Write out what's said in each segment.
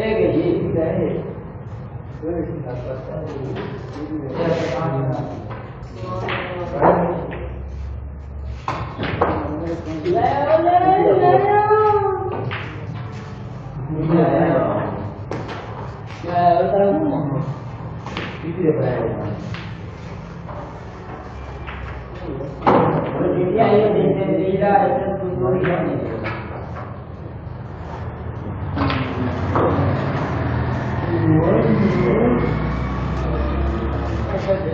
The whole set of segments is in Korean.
애에게 예입니다, 애. 그걸 갖다 싸우고, 예를 하면, 레오, 레오, 레오! 뭐야, 야, 여자는, 이들에 봐야 돼. 야, 이거 내 일이라, 이거 뭐, 이거 아니야.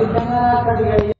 di tengah ketiga